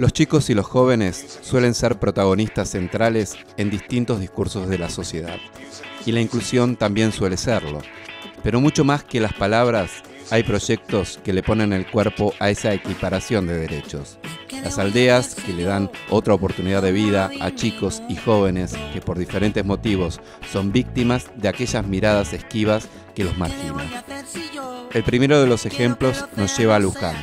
Los chicos y los jóvenes suelen ser protagonistas centrales en distintos discursos de la sociedad, y la inclusión también suele serlo. Pero mucho más que las palabras, hay proyectos que le ponen el cuerpo a esa equiparación de derechos. Las aldeas que le dan otra oportunidad de vida a chicos y jóvenes que por diferentes motivos son víctimas de aquellas miradas esquivas que los marginan. El primero de los ejemplos nos lleva a Luján,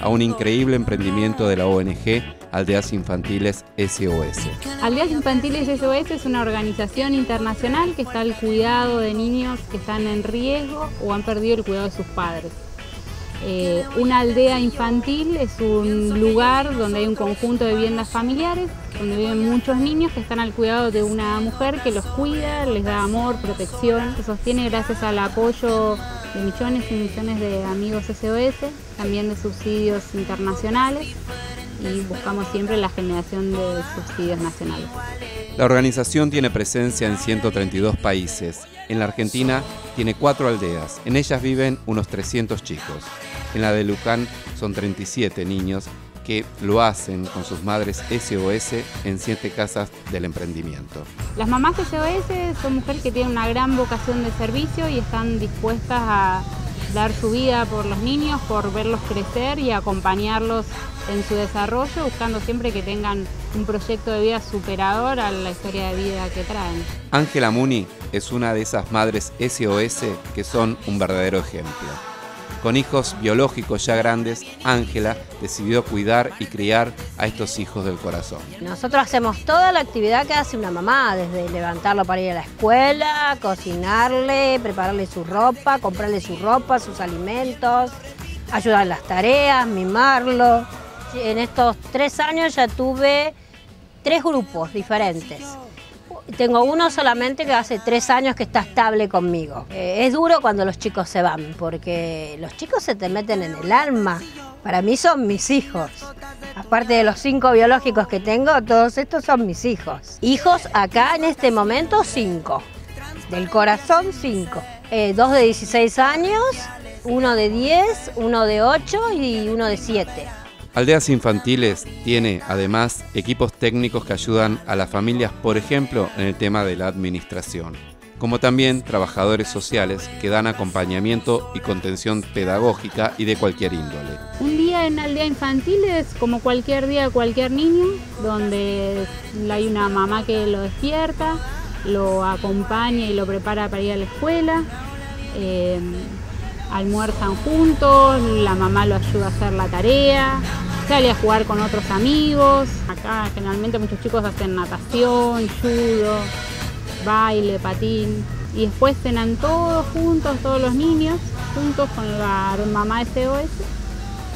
a un increíble emprendimiento de la ONG Aldeas Infantiles SOS. Aldeas Infantiles SOS es una organización internacional que está al cuidado de niños que están en riesgo o han perdido el cuidado de sus padres. Eh, una aldea infantil es un lugar donde hay un conjunto de viviendas familiares, donde viven muchos niños que están al cuidado de una mujer que los cuida, les da amor, protección, se sostiene gracias al apoyo de millones y millones de amigos SOS, también de subsidios internacionales y buscamos siempre la generación de subsidios nacionales. La organización tiene presencia en 132 países. En la Argentina tiene cuatro aldeas. En ellas viven unos 300 chicos. En la de Luján son 37 niños que lo hacen con sus madres SOS en siete casas del emprendimiento. Las mamás SOS son mujeres que tienen una gran vocación de servicio y están dispuestas a dar su vida por los niños, por verlos crecer y acompañarlos en su desarrollo, buscando siempre que tengan un proyecto de vida superador a la historia de vida que traen. Ángela Muni es una de esas madres SOS que son un verdadero ejemplo. Con hijos biológicos ya grandes, Ángela decidió cuidar y criar a estos hijos del corazón. Nosotros hacemos toda la actividad que hace una mamá, desde levantarlo para ir a la escuela, cocinarle, prepararle su ropa, comprarle su ropa, sus alimentos, ayudar en las tareas, mimarlo. En estos tres años ya tuve tres grupos diferentes. Tengo uno solamente que hace tres años que está estable conmigo. Eh, es duro cuando los chicos se van, porque los chicos se te meten en el alma. Para mí son mis hijos. Aparte de los cinco biológicos que tengo, todos estos son mis hijos. Hijos acá en este momento cinco. Del corazón cinco. Eh, dos de 16 años, uno de 10, uno de 8 y uno de 7. Aldeas Infantiles tiene además equipos técnicos que ayudan a las familias, por ejemplo, en el tema de la administración, como también trabajadores sociales que dan acompañamiento y contención pedagógica y de cualquier índole. Un día en Aldea Infantiles, como cualquier día de cualquier niño, donde hay una mamá que lo despierta, lo acompaña y lo prepara para ir a la escuela. Eh, almuerzan juntos, la mamá lo ayuda a hacer la tarea, sale a jugar con otros amigos. Acá generalmente muchos chicos hacen natación, judo, baile, patín. Y después cenan todos juntos, todos los niños, juntos con la mamá SOS.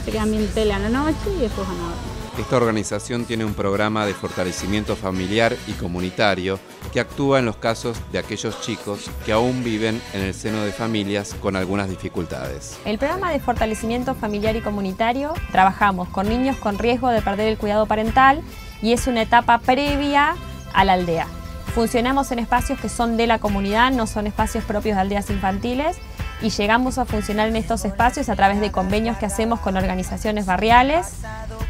Se quedan bien tele a la noche y después van a dormir. Esta organización tiene un programa de fortalecimiento familiar y comunitario que actúa en los casos de aquellos chicos que aún viven en el seno de familias con algunas dificultades. El programa de fortalecimiento familiar y comunitario trabajamos con niños con riesgo de perder el cuidado parental y es una etapa previa a la aldea. Funcionamos en espacios que son de la comunidad, no son espacios propios de aldeas infantiles y llegamos a funcionar en estos espacios a través de convenios que hacemos con organizaciones barriales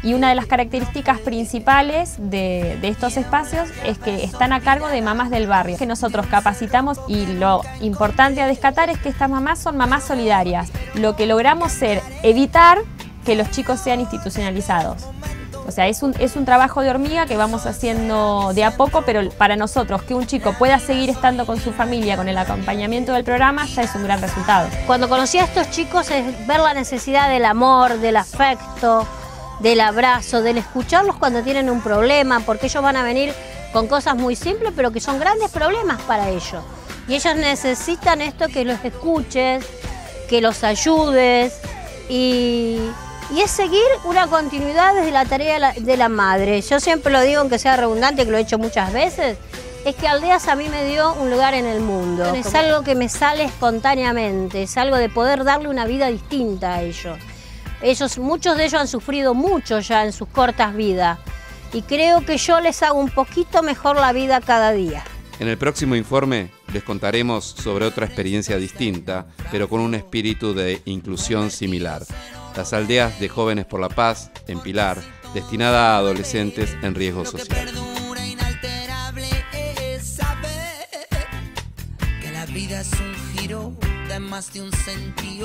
y una de las características principales de, estos espacios es que están a cargo de mamás del barrio, que nosotros capacitamos y lo importante a descatar es que estas mamás son mamás solidarias. Lo que logramos ser evitar que los chicos sean institucionalizados. O sea, es un, es un trabajo de hormiga que vamos haciendo de a poco, pero para nosotros que un chico pueda seguir estando con su familia, con el acompañamiento del programa, ya es un gran resultado. Cuando conocí a estos chicos es ver la necesidad del amor, del afecto, del abrazo, del escucharlos cuando tienen un problema, porque ellos van a venir con cosas muy simples, pero que son grandes problemas para ellos. Y ellos necesitan esto que los escuches, que los ayudes y, es seguir una continuidad desde la tarea de la, madre. Yo siempre lo digo, aunque sea redundante, que lo he hecho muchas veces, es que Aldeas a mí me dio un lugar en el mundo. Es algo que me sale espontáneamente, es algo de poder darle una vida distinta a ellos. Ellos, muchos de ellos han sufrido mucho ya en sus cortas vidas y creo que yo les hago un poquito mejor la vida cada día. En el próximo informe les contaremos sobre otra experiencia distinta, pero con un espíritu de inclusión similar. Las aldeas de Jóvenes por la Paz, en Pilar, destinada a adolescentes en riesgo social. vida es un giro de más de un sentido.